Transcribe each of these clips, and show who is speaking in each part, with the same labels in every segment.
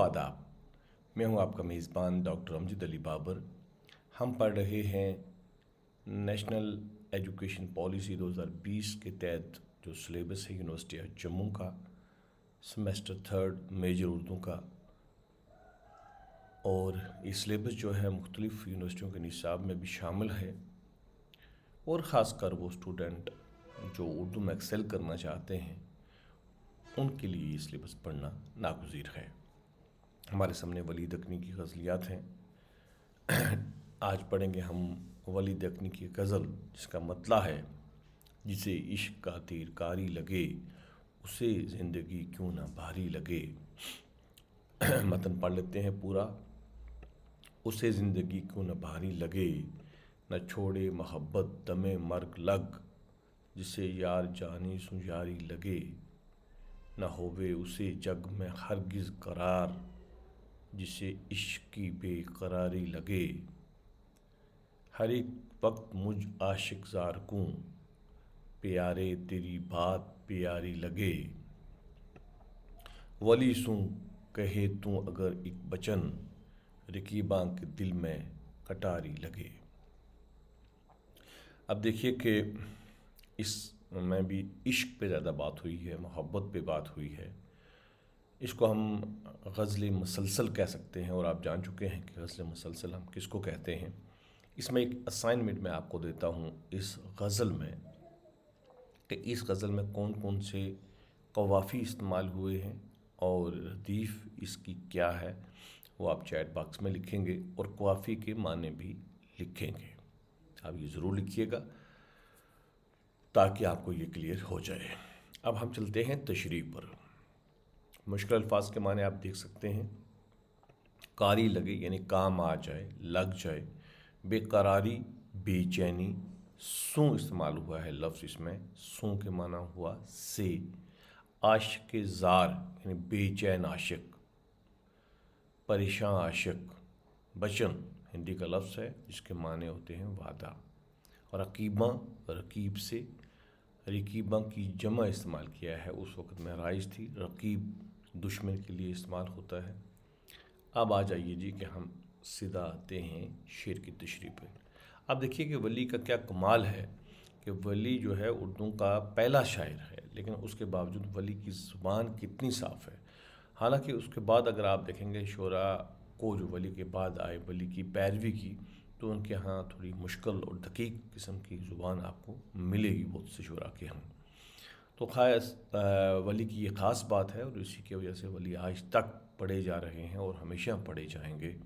Speaker 1: आदाब। मैं हूँ आपका मेज़बान डॉक्टर अमजद अली बाबर। हम पढ़ रहे हैं नेशनल एजुकेशन पॉलिसी 2020 के तहत जो सिलेबस है यूनिवर्सिटी ऑफ़ जम्मू का, सेमेस्टर थर्ड मेजर उर्दू का। और ये सिलेबस जो है मुख्तलिफ़ यूनिवर्सिटियों के निसाब में भी शामिल है। और ख़ासकर वो स्टूडेंट जो उर्दू में एक्सेल करना चाहते हैं, उनके लिए ये सिलेबस पढ़ना नागुज़ीर है। हमारे सामने वली दकनी की गज़लियात हैं। आज पढ़ेंगे हम वली दकनी की गज़ल, जिसका मतला है, जिसे इश्क का तीर कारी लगे, उसे ज़िंदगी क्यों ना भारी लगे। मतन पढ़ लेते हैं पूरा। उसे ज़िंदगी क्यों न भारी लगे, न छोड़े मोहब्बत, दमे मर्ग लग, जिसे यार जानी सुजारी लगे। न होवे उसे जग में हरगिज़ करार। जिसे इश्क की बेकरारी लगे। हर एक वक्त मुझ आशिक जार प्यारे तेरी बात प्यारी लगे। वली सुं, कहे तू अगर एक बचन रकीबा के दिल में कटारी लगे। अब देखिए कि इस, में भी इश्क पे ज़्यादा बात हुई है, मोहब्बत पे बात हुई है। इसको हम गज़ल मसलसल कह सकते हैं और आप जान चुके हैं कि गज़ल मसलसल हम किसको कहते हैं। इसमें एक असाइनमेंट मैं आपको देता हूँ इस गज़ल में कि इस गज़ल में कौन कौन से कवाफ़ी इस्तेमाल हुए हैं और रदीफ़ इसकी क्या है, वो आप चैट बॉक्स में लिखेंगे और कवाफ़ी के माने भी लिखेंगे। आप ये ज़रूर लिखिएगा ताकि आपको ये क्लियर हो जाए। अब हम चलते हैं तशरी पर। मुश्किल अल्फाज के माने आप देख सकते हैं। कारी लगे, यानी काम आ जाए, लग जाए, बेकरारी, बेचैनी, सू इस्तेमाल हुआ है लफ्ज़ इसमें, सू के माना हुआ से। आशिक ज़ार, यानी बेचैन आशिक, परेशान आशिक, बचन, हिंदी का लफ्ज़ है, जिसके माने होते हैं वादा। और रकीबा रकीब से, रकीबा की जमा इस्तेमाल किया है, उस वक्त में राइज थी, रकीब। दुश्मन के लिए इस्तेमाल होता है। अब आ जाइए जी कि हम सीधा आते हैं शेर की तशरी पर अब देखिए कि वली का क्या कमाल है कि वली जो है उर्दू का पहला शायर है, लेकिन उसके बावजूद वली की ज़ुबान कितनी साफ़ है। हालाँकि उसके बाद अगर आप देखेंगे शरा को जो वली के बाद आए, वली की पैरवी की तो उनके यहाँ थोड़ी मुश्किल और दकीक किस्म की ज़ुबान आपको मिलेगी बहुत से शुरा के हम तो ख़ास वली की ये ख़ास बात है और इसी की वजह से वली आज तक पढ़े जा रहे हैं और हमेशा पढ़े जाएँगे।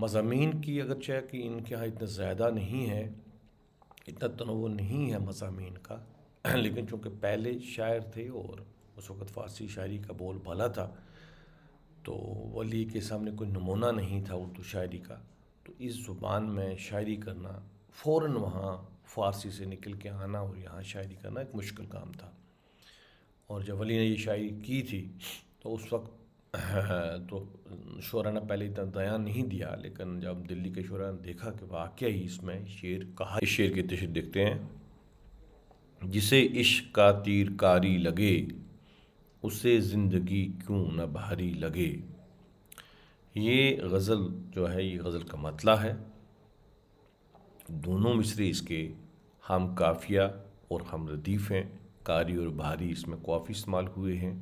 Speaker 1: मजामी की अगर चाहे कि इनके यहाँ इतना ज़्यादा नहीं है, इतना तनव नहीं है मजामी का, लेकिन चूँकि पहले शायर थे और उस वक़्त फ़ारसी शायरी का बोल भला था तो वली के सामने कोई नमूना नहीं था उर्दू शायरी का तो इस ज़ुबान में शायरी करना फ़ौर वहाँ फ़ारसी से निकल के आना और यहाँ शायरी करना एक मुश्किल काम था। और जब अली ने ये शायरी की थी तो उस वक्त तो शोरा ने पहले इतना बयान नहीं दिया, लेकिन जब दिल्ली के शोरा ने देखा कि वाक़ ही इसमें शेर कहा, इस शेर की तशद देखते हैं, जिसे इश्क का तीर कारी लगे, उसे ज़िंदगी क्यों न भारी लगे। ये गज़ल जो है, ये गज़ल का मतला है। दोनों मिसरे इसके हम काफिया और हम रदीफ़ हैं। कारी और भारी इसमें काफ़ी इस्तेमाल हुए हैं।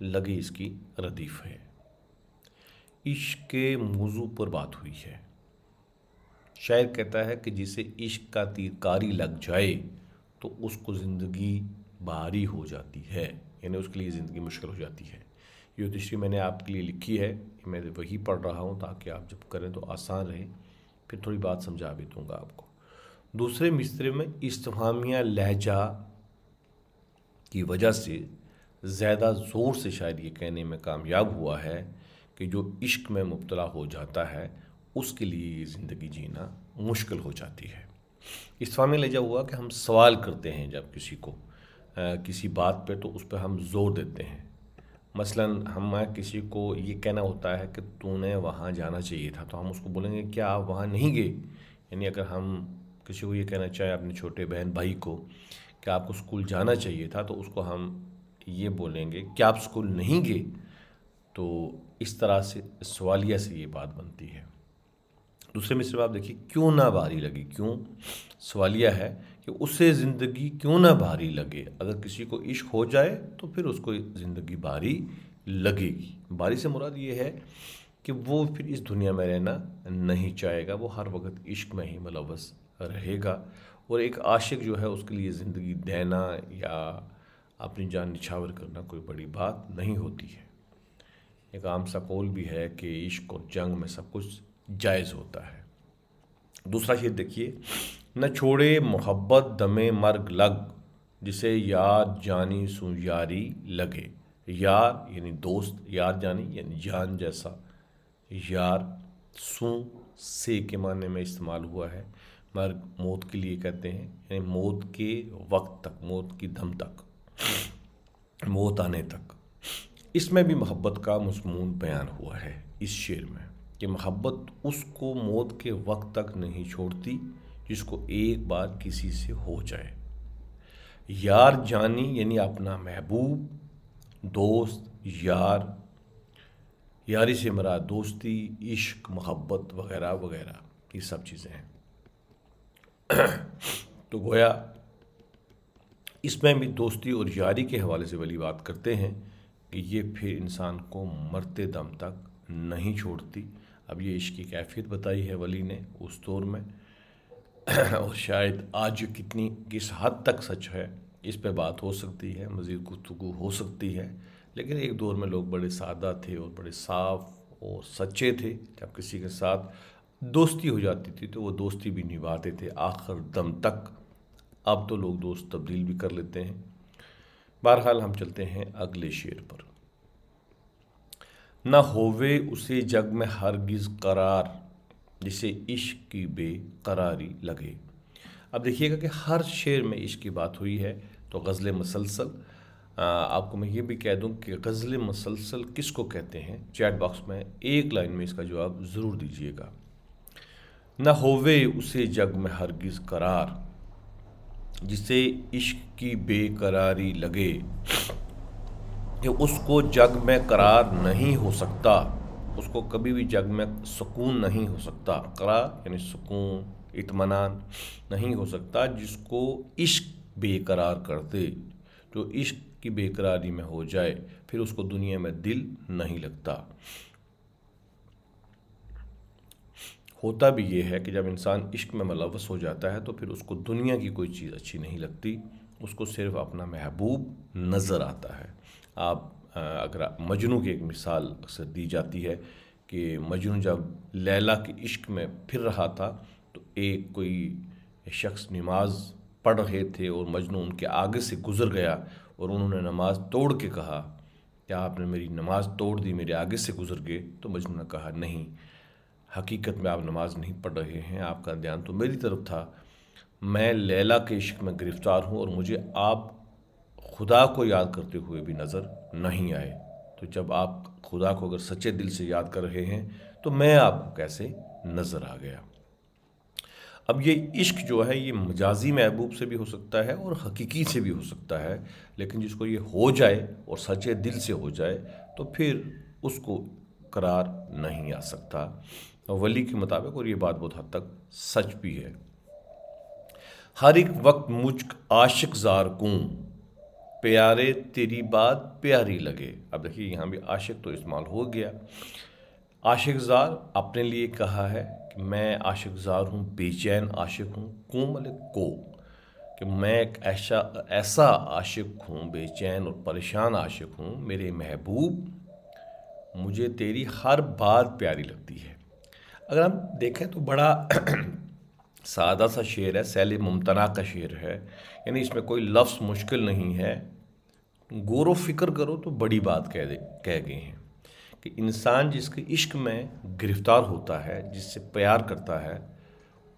Speaker 1: लगे इसकी रदीफ़ है। इश्क के मौजू पर बात हुई है। शायर कहता है कि जिसे इश्क का तीर कारी लग जाए तो उसको ज़िंदगी भारी हो जाती है। यानी उसके लिए ज़िंदगी मुश्किल हो जाती है। ये मैंने आपके लिए लिखी है मैं वही पढ़ रहा हूँ ताकि आप जब करें तो आसान रहे। फिर थोड़ी बात समझा भी दूँगा आपको। दूसरे मिसरे में इस्तफामिया लहजा की वजह से ज़्यादा ज़ोर से शायद ये कहने में कामयाब हुआ है कि जो इश्क में मुबतला हो जाता है उसके लिए ये ज़िंदगी जीना मुश्किल हो जाती है। इस्तफामी लहजा हुआ कि हम सवाल करते हैं जब किसी को आ, किसी बात पे तो उस पर हम ज़ोर देते हैं। मसलन हम किसी को ये कहना होता है कि तूने वहाँ जाना चाहिए था तो हम उसको बोलेंगे क्या आप वहाँ नहीं गए? यानी अगर हम किसी को ये कहना चाहे अपने छोटे बहन भाई को कि आपको स्कूल जाना चाहिए था तो उसको हम ये बोलेंगे, कि आप स्कूल नहीं गए तो इस तरह से सवालिया से ये बात बनती है। दूसरे मिसरे आप देखिए, क्यों ना भारी लगे? क्यों? सवालिया है कि उसे ज़िंदगी क्यों ना भारी लगे? अगर किसी को इश्क हो जाए तो फिर उसको ज़िंदगी भारी लगेगी। भारी से मुराद ये है कि वो फिर इस दुनिया में रहना नहीं चाहेगा, वो हर वक्त इश्क में ही मुलवस रहेगा। और एक आशिक जो है, उसके लिए ज़िंदगी देना या अपनी जान निछावर करना कोई बड़ी बात नहीं होती है। एक आम सा कौल भी है कि इश्क और जंग में सब कुछ जायज़ होता है। दूसरा शेर देखिए, न छोड़े मोहब्बत, दमे मर्ग, लग, जिसे यार जानी सु यारी लगे। यार यानी दोस्त, यार जानी यानी जान जैसा। यार सु से के माने में इस्तेमाल हुआ है। मर्ग मौत के लिए कहते हैं, यानी मौत के वक्त तक, मौत की दम तक, मौत आने तक। इसमें भी मोहब्बत का मजमून बयान हुआ है इस शेर में, कि मोहब्बत उसको मौत के वक्त तक नहीं छोड़ती, जिसको एक बार किसी से हो जाए। यार जानी, यानी अपना महबूब, दोस्त, यार, यारी से मरा दोस्ती, इश्क, मोहब्बत वगैरह वगैरह, ये सब चीज़ें हैं। तो गोया, इसमें भी दोस्ती और यारी के हवाले से वली बात करते हैं कि ये फिर इंसान को मरते दम तक नहीं छोड़ती। अब ये इश्क की कैफियत बताई है वली ने उस दौर में। और शायद आज कितनी, किस हद तक सच है, इस पे बात हो सकती है, मज़ीद गुफ्तु हो सकती है। लेकिन एक दौर में लोग बड़े सादा थे और बड़े साफ़ और सच्चे थे। जब किसी के साथ दोस्ती हो जाती थी तो वो दोस्ती भी निभाते थे, आखिर दम तक। अब तो लोग दोस्त तब्दील भी कर लेते हैं। बहरहाल हम चलते हैं अगले शेर पर। न होवे उसे जग में हरगिज़ करार, जिसे इश्क की बेकरारी लगे। अब देखिएगा कि हर शेर में इश्क की बात हुई है तो गज़ल मसलसल आपको मैं ये भी कह दूँ कि गज़ल मसलसल किसको कहते हैं? चैट बॉक्स में एक लाइन में इसका जवाब ज़रूर दीजिएगा। न होवे उसे जग में हरगिज़ करार, जिसे इश्क की बेकरारी लगे, कि उसको जग में करार नहीं हो सकता, उसको कभी भी जग में सुकून नहीं हो सकता। करार यानी सुकून इतमान नहीं हो सकता, जिसको इश्क बेकरार कर दे। जो इश्क की बेकरारी में हो जाए, फिर उसको दुनिया में दिल नहीं लगता। होता भी ये है कि जब इंसान इश्क में मुलवस हो जाता है तो फिर उसको दुनिया की कोई चीज़ अच्छी नहीं लगती, उसको सिर्फ़ अपना महबूब नज़र आता है। आप अगर मजनू की एक मिसाल अक्सर दी जाती है कि मजनू जब लैला के इश्क में फिर रहा था तो एक कोई शख्स नमाज़ पढ़ रहे थे और मजनू उनके आगे से गुज़र गया और उन्होंने नमाज़ तोड़ के कहा, क्या आपने मेरी नमाज़ तोड़ दी, मेरे आगे से गुज़र गए? तो मजनू ने कहा, नहीं। हकीकत में आप नमाज़ नहीं पढ़ रहे हैं, आपका ध्यान तो मेरी तरफ़ था। मैं लैला के इश्क में गिरफ़्तार हूँ और मुझे आप खुदा को याद करते हुए भी नज़र नहीं आए। तो जब आप खुदा को अगर सच्चे दिल से याद कर रहे हैं तो मैं आपको कैसे नज़र आ गया? अब ये इश्क जो है, ये मजाजी महबूब से भी हो सकता है और हकीकी से भी हो सकता है, लेकिन जिसको ये हो जाए और सच्चे दिल से हो जाए तो फिर उसको करार नहीं आ सकता। वली के मुताबिक, और ये बात बहुत हद तक सच भी है। हर एक वक्त मुझ आशिक जार कूँ, प्यारे तेरी बात प्यारी लगे। अब देखिए, यहाँ भी आशिक तो इस्तेमाल हो गया। आशिक ज़ार अपने लिए कहा है कि मैं आशिक ज़ार हूँ, बेचैन आशिक हूँ कोमल को। कि मैं एक ऐसा ऐसा आशिक हूँ, बेचैन और परेशान आशिक हूँ, मेरे महबूब, मुझे तेरी हर बात प्यारी लगती है। अगर हम देखें तो बड़ा सादा सा शेर है, सैल मुमतना का शेर है। यानी इसमें कोई लफ्ज़ मुश्किल नहीं है। गौर फ़िक्र करो तो बड़ी बात कह दे, कह गए हैं कि इंसान जिसके इश्क में गिरफ़्तार होता है, जिससे प्यार करता है,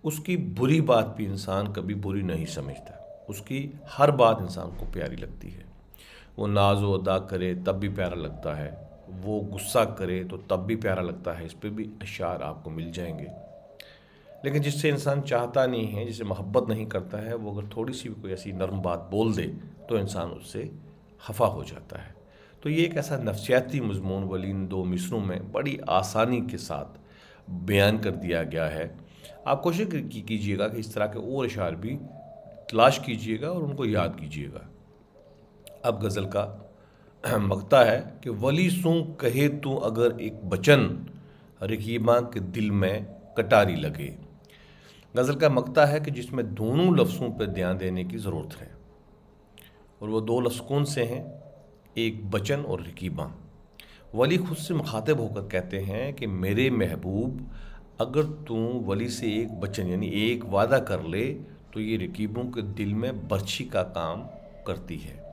Speaker 1: उसकी बुरी बात भी इंसान कभी बुरी नहीं समझता। उसकी हर बात इंसान को प्यारी लगती है। वो नाज व अदा करे तब भी प्यारा लगता है। वो गुस्सा करे तो तब भी प्यारा लगता है, इस पर भी अशार आपको मिल जाएँगे। लेकिन जिससे इंसान चाहता नहीं है, जिसे मोहब्बत नहीं करता है, वो अगर थोड़ी सी भी कोई ऐसी नरम बात बोल दे तो इंसान उससे खफा हो जाता है। तो ये एक ऐसा नफसियाती मजमून वाली इन दो मिसरों में बड़ी आसानी के साथ बयान कर दिया गया है। आप कोशिश कीजिएगा कि इस तरह के और अशार भी तलाश कीजिएगा और उनको याद कीजिएगा। अब गज़ल का मकता है कि वली सू कहे तू अगर एक बचन रकीबा के दिल में कटारी लगे। गज़ल का मकता है कि जिसमें दोनों लफ्ज़ों पर ध्यान देने की ज़रूरत है। और वो दो लफ्ज़ कौन से हैं? एक बचन और रकीबा वली खुद से मुखातब होकर कहते हैं कि मेरे महबूब, अगर तू वली से एक बचन यानी एक वादा कर ले तो ये रकीबों के दिल में बर्छी का काम करती है।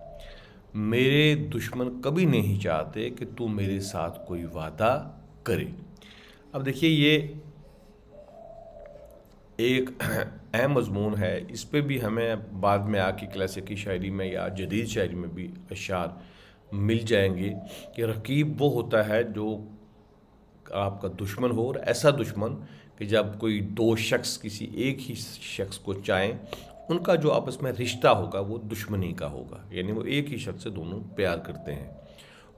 Speaker 1: मेरे दुश्मन कभी नहीं चाहते कि तू मेरे साथ कोई वादा करे। अब देखिए, ये एक अहम मजमून है। इस पर भी हमें बाद में आके क्लासिकी शायरी में या जदीद शायरी में भी अशार मिल जाएँगे कि रकीब वो होता है जो आपका दुश्मन हो और ऐसा दुश्मन कि जब कोई दो शख्स किसी एक ही शख्स को चाहें उनका जो आपस में रिश्ता होगा, वो दुश्मनी का होगा। यानी वो एक ही शख्स से दोनों प्यार करते हैं।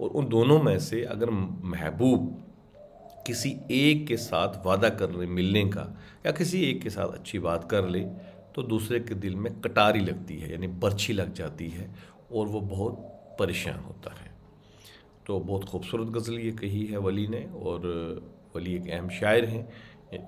Speaker 1: और उन दोनों में से अगर महबूब किसी एक के साथ वादा कर ले मिलने का, या किसी एक के साथ अच्छी बात कर ले तो दूसरे के दिल में कटारी लगती है, यानी बर्छी लग जाती है, और वो बहुत परेशान होता है। तो बहुत खूबसूरत गज़ल ये कही है वली ने, और वली एक अहम शायर हैं।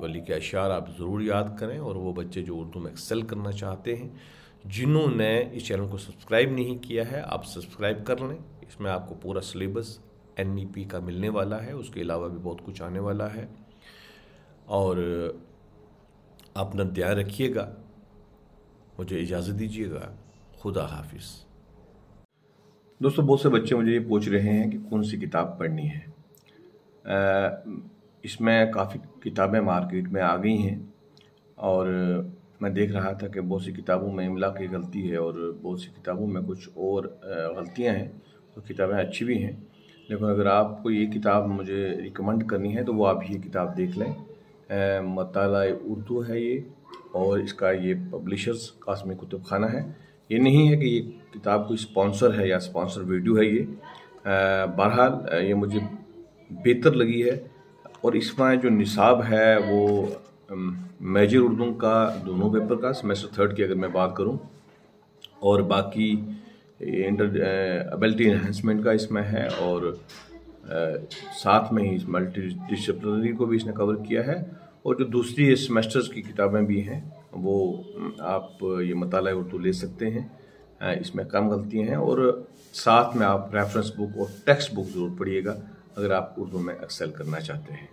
Speaker 1: वली के अशार आप ज़रूर याद करें और वो बच्चे जो उर्दू में एक्सेल करना चाहते हैं, जिन्होंने इस चैनल को सब्सक्राइब नहीं किया है, आप सब्सक्राइब कर लें। इसमें आपको पूरा सिलेबस एन e का मिलने वाला है, उसके अलावा भी बहुत कुछ आने वाला है। और अपना ध्यान रखिएगा, मुझे इजाज़त दीजिएगा। खुदा हाफिज़।
Speaker 2: दोस्तों, बहुत से बच्चे मुझे ये पूछ रहे हैं कि कौन सी किताब पढ़नी है। इसमें काफ़ी किताबें मार्केट में आ गई हैं और मैं देख रहा था कि बहुत सी किताबों में इमला की गलती है और बहुत सी किताबों में कुछ और गलतियाँ हैं तो किताबें अच्छी भी हैं। लेकिन अगर आपको ये किताब मुझे रिकमेंड करनी है तो वो आप ये किताब देख लें। मताल उर्दू है ये और इसका ये पब्लिशर्स कासमी कुतुब खाना है। ये नहीं है कि ये किताब कोई स्पॉन्सर है या स्पॉन्सर वीडियो है ये। बहरहाल ये मुझे बेहतर लगी है और इसमें जो निसाब है वो मेजर उर्दू का दोनों पेपर का, सेमेस्टर थर्ड की अगर मैं बात करूँ, और बाकी इंटर एबिलिटी इन्हेंसमेंट का इसमें है, और साथ में ही मल्टी डिसिप्लिनरी को भी इसने कवर किया है, और जो दूसरी सेमेस्टर्स की किताबें भी हैं, वो आप ये मताल उर्दू ले सकते हैं इसमें कम गलतियाँ हैं, और साथ में आप रेफरेंस बुक और टेक्स्ट बुक ज़रूर पढ़िएगा। अगर आप उर्दू में एक्सेल करना चाहते हैं।